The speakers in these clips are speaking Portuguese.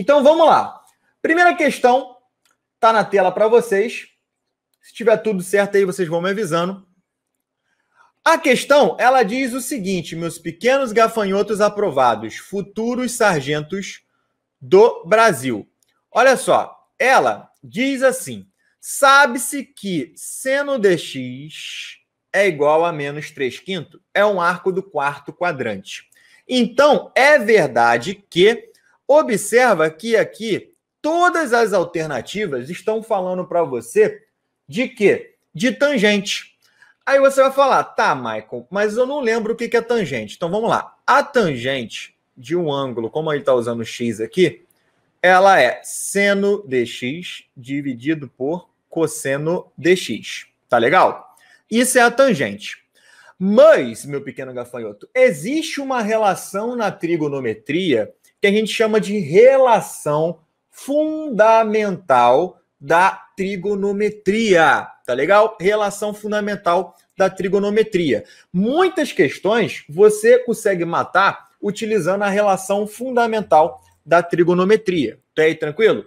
Então vamos lá. Primeira questão tá na tela para vocês. Se tiver tudo certo aí, vocês vão me avisando. A questão, ela diz o seguinte, meus pequenos gafanhotos aprovados, futuros sargentos do Brasil. Olha só, ela diz assim: sabe-se que seno de x é igual a menos 3 quinto, é um arco do quarto quadrante. Então, é verdade que, observa que aqui todas as alternativas estão falando para você de quê? De tangente. Aí você vai falar, tá, Michael, mas eu não lembro o que é tangente. Então vamos lá. A tangente de um ângulo, como ele está usando x aqui, ela é seno de x dividido por cosseno de x. Tá legal? Isso é a tangente. Mas, meu pequeno gafanhoto, existe uma relação na trigonometria que a gente chama de relação fundamental da trigonometria. Tá legal? Relação fundamental da trigonometria. Muitas questões você consegue matar utilizando a relação fundamental da trigonometria. Tá aí tranquilo?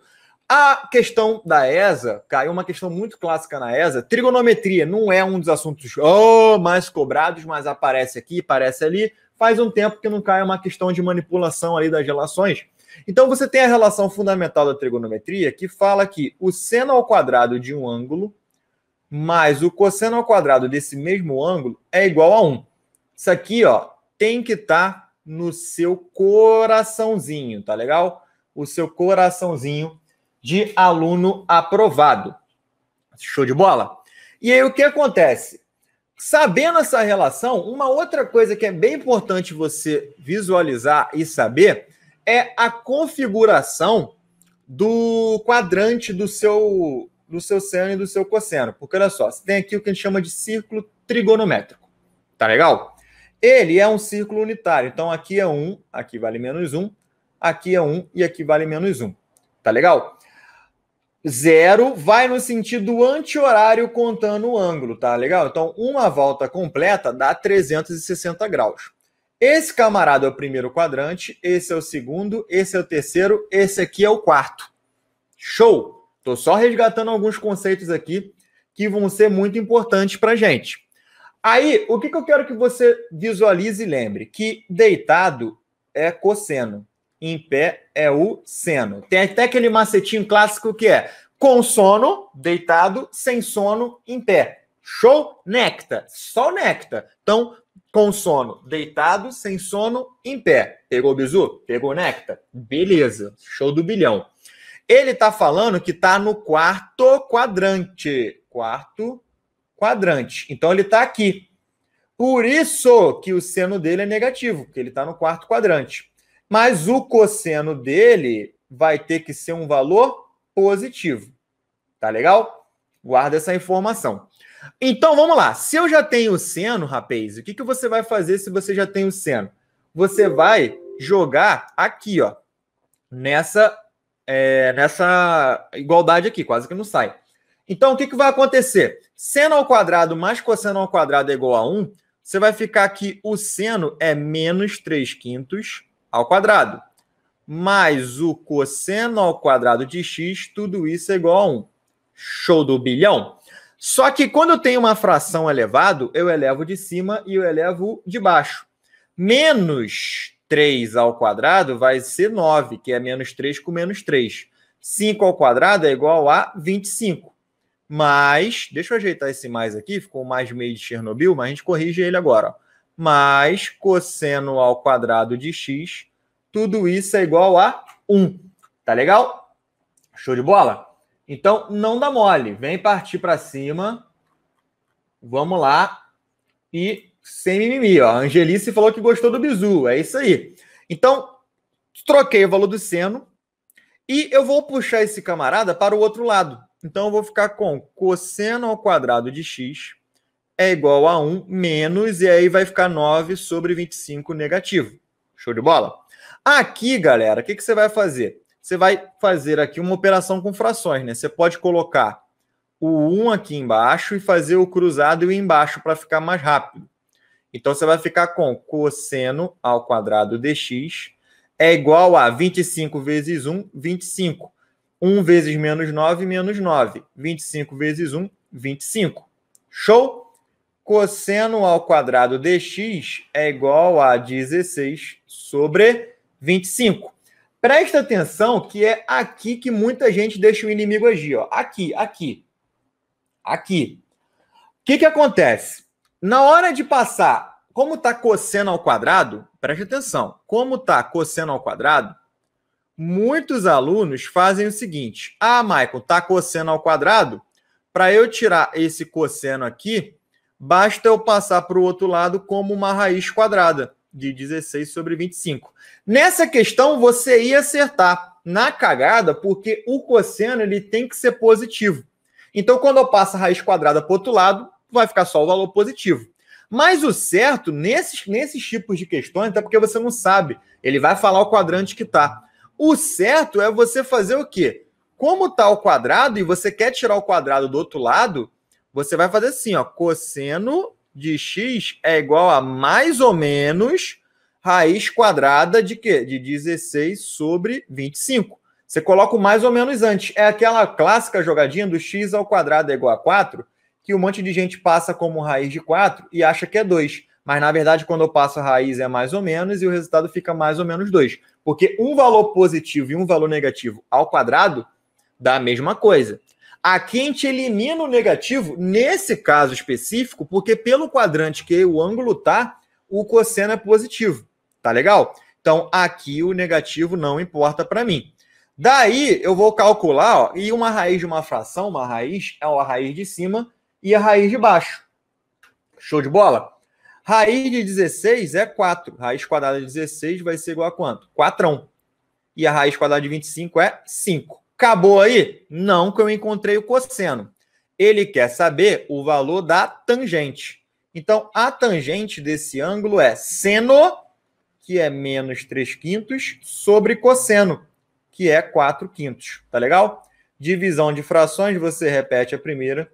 A questão da ESA, caiu uma questão muito clássica na ESA. Trigonometria não é um dos assuntos oh, mais cobrados, mas aparece aqui, aparece ali. Faz um tempo que não cai uma questão de manipulação ali das relações. Então você tem a relação fundamental da trigonometria que fala que o seno ao quadrado de um ângulo mais o cosseno ao quadrado desse mesmo ângulo é igual a 1. Isso aqui, ó, tem que estar tá no seu coraçãozinho, tá legal? O seu coraçãozinho de aluno aprovado. Show de bola? E aí o que acontece? Sabendo essa relação, uma outra coisa que é bem importante você visualizar e saber é a configuração do quadrante do seu do seu seno e do seu cosseno. Porque olha só, você tem aqui o que a gente chama de círculo trigonométrico. Tá legal? Ele é um círculo unitário. Então aqui é 1, aqui vale menos 1, aqui é 1 e aqui vale menos 1. Tá legal? Zero vai no sentido anti-horário contando o ângulo, tá legal? Então, uma volta completa dá 360 graus. Esse camarada é o primeiro quadrante, esse é o segundo, esse é o terceiro, esse aqui é o quarto. Show! Estou só resgatando alguns conceitos aqui que vão ser muito importantes para a gente. Aí, o que, que eu quero que você visualize e lembre? Que deitado é cosseno, em pé é o seno. Tem até aquele macetinho clássico que é com sono, deitado, sem sono, em pé. Show? Necta. Só necta. Então, com sono, deitado, sem sono, em pé. Pegou o bizu? Pegou necta? Beleza. Show do bilhão. Ele está falando que está no quarto quadrante. Quarto quadrante. Então ele está aqui. Por isso que o seno dele é negativo, porque ele está no quarto quadrante. Mas o cosseno dele vai ter que ser um valor positivo. Tá legal? Guarda essa informação. Então vamos lá. Se eu já tenho o seno, rapaz, o que, que você vai fazer se você já tem o seno? Você vai jogar aqui, ó, nessa é, nessa igualdade aqui, quase que não sai. Então, o que, que vai acontecer? Seno ao quadrado mais cosseno ao quadrado é igual a 1, você vai ficar que o seno é menos 3 quintos ao quadrado. Mais o cosseno ao quadrado de x, tudo isso é igual a 1. Show do bilhão? Só que quando eu tenho uma fração elevado, eu elevo de cima e eu elevo de baixo. Menos 3 ao quadrado vai ser 9, que é menos 3 com menos 3. 5 ao quadrado é igual a 25. Mais, deixa eu ajeitar esse mais aqui, ficou mais meio de Chernobyl, mas a gente corrige ele agora. Ó. Mais cosseno ao quadrado de x, tudo isso é igual a 1. Tá legal? Show de bola? Então, não dá mole. Vem partir para cima. Vamos lá. E sem mimimi, ó. A Angelice falou que gostou do bizu, é isso aí. Então, troquei o valor do seno e eu vou puxar esse camarada para o outro lado. Então, eu vou ficar com cosseno ao quadrado de x é igual a 1 menos, e aí vai ficar 9 sobre 25 negativo. Show de bola? Aqui, galera, o que, que você vai fazer? Você vai fazer aqui uma operação com frações, né? Você pode colocar o 1 aqui embaixo e fazer o cruzado e o embaixo para ficar mais rápido. Então você vai ficar com cosseno ao quadrado de x é igual a 25 vezes 1, 25. 1 vezes menos 9, menos 9. 25 vezes 1, 25. Show? Cosseno ao quadrado de x é igual a 16 sobre 25. Presta atenção que é aqui que muita gente deixa o inimigo agir. Ó. Aqui, aqui. Aqui. O que, que acontece? Na hora de passar, como está cosseno ao quadrado, preste atenção, como está cosseno ao quadrado, muitos alunos fazem o seguinte: ah, Michael, está cosseno ao quadrado? Para eu tirar esse cosseno aqui, basta eu passar para o outro lado como uma raiz quadrada de 16 sobre 25. Nessa questão, você ia acertar na cagada, porque o cosseno ele tem que ser positivo. Então, quando eu passo a raiz quadrada para o outro lado, vai ficar só o valor positivo. Mas o certo, nesses, nesses tipos de questões, até porque você não sabe, ele vai falar o quadrante que está. O certo é você fazer o quê? Como está o quadrado e você quer tirar o quadrado do outro lado, você vai fazer assim, ó, cosseno de x é igual a mais ou menos raiz quadrada de quê? De 16 sobre 25. Você coloca o mais ou menos antes. É aquela clássica jogadinha do x ao quadrado é igual a 4, que um monte de gente passa como raiz de 4 e acha que é 2. Mas, na verdade, quando eu passo a raiz é mais ou menos e o resultado fica mais ou menos 2. Porque um valor positivo e um valor negativo ao quadrado dá a mesma coisa. Aqui a gente elimina o negativo, nesse caso específico, porque pelo quadrante que o ângulo tá, o cosseno é positivo. Tá legal? Então, aqui o negativo não importa para mim. Daí eu vou calcular, ó, e uma raiz de uma fração, uma raiz é a raiz de cima e a raiz de baixo. Show de bola? Raiz de 16 é 4. Raiz quadrada de 16 vai ser igual a quanto? 4. E a raiz quadrada de 25 é 5. Acabou aí? Não, que eu encontrei o cosseno. Ele quer saber o valor da tangente. Então, a tangente desse ângulo é seno, que é menos 3 quintos, sobre cosseno, que é 4 quintos. Tá legal? Divisão de frações, você repete a primeira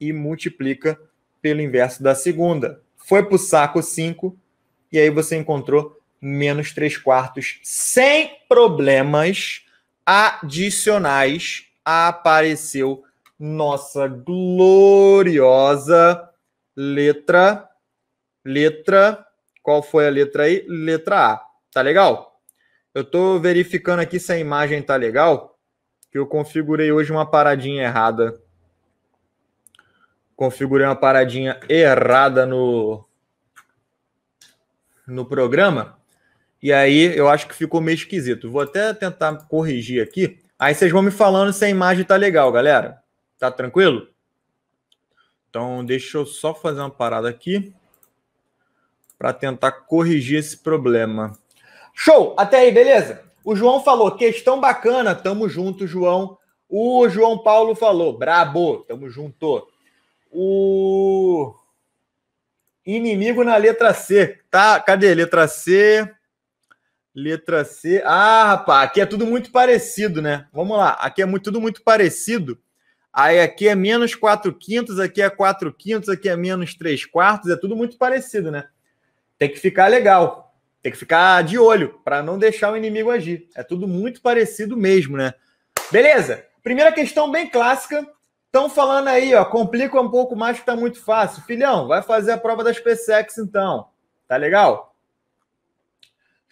e multiplica pelo inverso da segunda. Foi para o saco 5 e aí você encontrou menos 3 quartos sem problemas adicionais. Apareceu nossa gloriosa letra. Letra. Qual foi a letra aí? Letra A. Tá legal? Eu estou verificando aqui se a imagem tá legal, que eu configurei hoje uma paradinha errada. Configurei uma paradinha errada no no programa. E aí eu acho que ficou meio esquisito. Vou até tentar corrigir aqui. Aí vocês vão me falando se a imagem tá legal, galera. Tá tranquilo? Então deixa eu só fazer uma parada aqui para tentar corrigir esse problema. Show! Até aí, beleza? O João falou, questão bacana, tamo junto, João. O João Paulo falou, brabo, tamo junto. O inimigo na letra C, tá? Cadê? Letra C. Letra C. Ah, rapaz, aqui é tudo muito parecido, né? Vamos lá, aqui é muito, tudo muito parecido. Aí aqui é menos 4 quintos, aqui é 4 quintos, aqui é menos 3 quartos, é tudo muito parecido, né? Tem que ficar legal. Tem que ficar de olho para não deixar o inimigo agir. É tudo muito parecido mesmo, né? Beleza? Primeira questão bem clássica. Estão falando aí, ó, complica um pouco mais que tá muito fácil. Filhão, vai fazer a prova das PSEX então. Tá legal?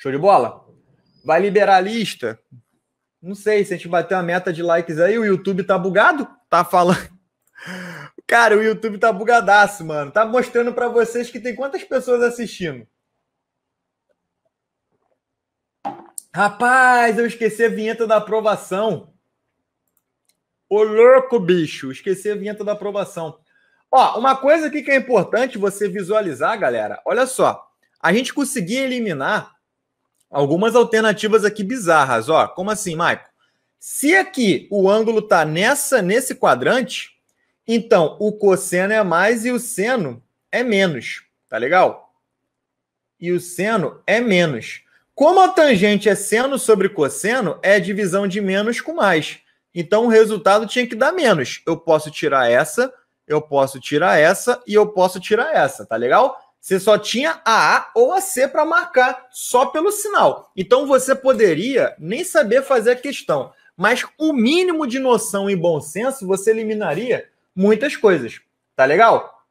Show de bola? Vai liberar a lista? Não sei, se a gente bater uma meta de likes aí, o YouTube tá bugado? Tá falando. Cara, o YouTube tá bugadaço, mano. Tá mostrando para vocês que tem quantas pessoas assistindo? Rapaz, eu esqueci a vinheta da aprovação. Ô louco, bicho, esqueci a vinheta da aprovação. Ó, uma coisa aqui que é importante você visualizar, galera. Olha só, a gente conseguia eliminar algumas alternativas aqui bizarras, ó. Como assim, Maico? Se aqui o ângulo tá nessa nesse quadrante, então o cosseno é mais e o seno é menos, tá legal? E o seno é menos. Como a tangente é seno sobre cosseno, é divisão de menos com mais. Então o resultado tinha que dar menos. Eu posso tirar essa, eu posso tirar essa e eu posso tirar essa, tá legal? Você só tinha a A ou a C para marcar, só pelo sinal. Então você poderia nem saber fazer a questão, mas o mínimo de noção e bom senso você eliminaria muitas coisas. Tá legal?